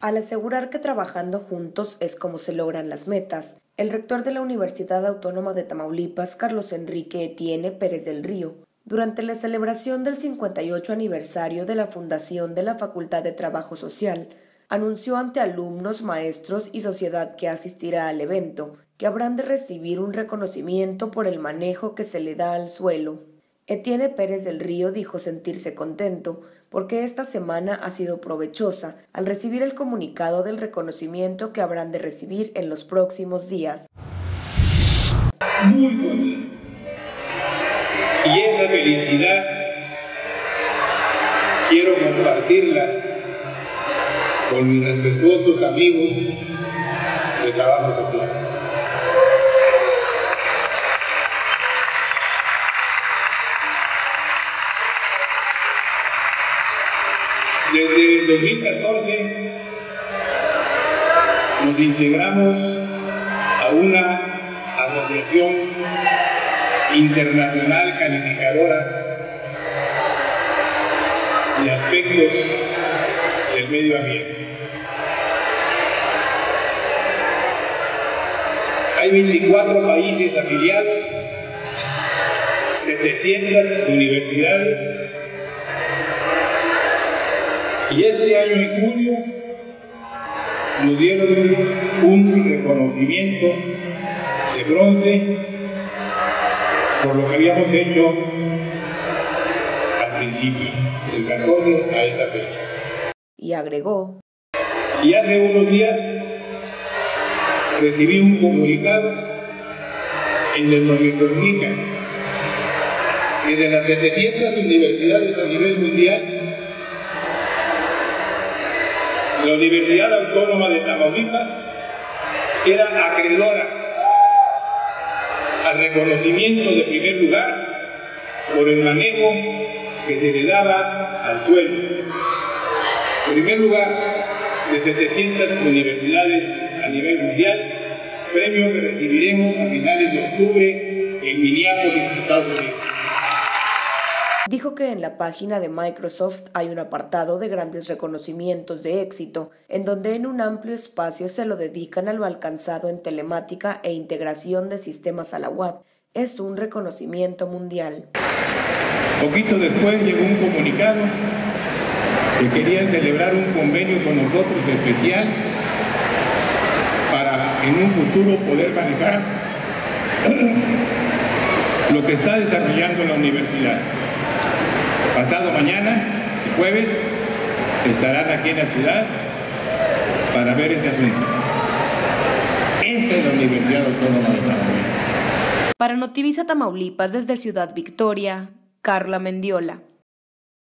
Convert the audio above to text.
Al asegurar que trabajando juntos es como se logran las metas, el rector de la Universidad Autónoma de Tamaulipas, Carlos Enrique Etienne Pérez del Río, durante la celebración del 58 aniversario de la fundación de la Facultad de Trabajo Social, anunció ante alumnos, maestros y sociedad que asistirá al evento que habrán de recibir un reconocimiento por el manejo que se le da al suelo. Etienne Pérez del Río dijo sentirse contento porque esta semana ha sido provechosa al recibir el comunicado del reconocimiento que habrán de recibir en los próximos días. Muy Y esa felicidad quiero compartirla con mis respetuosos amigos de trabajo social. Desde el 2014 nos integramos a una asociación internacional calificadora de aspectos del medio ambiente. Hay 24 países afiliados, 700 universidades y este año en julio nos dieron un reconocimiento de bronce por lo que habíamos hecho al principio, del 14 a esta fecha. Y agregó. Y hace unos días recibí un comunicado en el que me comunica que de las 700 universidades a nivel mundial la Universidad Autónoma de Tamaulipas era acreedora al reconocimiento de primer lugar por el manejo que se le daba al suelo. En primer lugar, de 700 universidades a nivel mundial, premio que recibiremos a finales de octubre en Minneapolis, Estados Unidos. Dijo que en la página de Microsoft hay un apartado de grandes reconocimientos de éxito, en donde en un amplio espacio se lo dedican a lo alcanzado en telemática e integración de sistemas a la UAT. Es un reconocimiento mundial. Poquito después llegó un comunicado que querían celebrar un convenio con nosotros especial para en un futuro poder manejar lo que está desarrollando la universidad. Pasado mañana, jueves, estarán aquí en la ciudad para ver este asunto. Esta es la Universidad Autónoma de Tamaulipas. Para Notivisa Tamaulipas desde Ciudad Victoria, Carla Mendiola.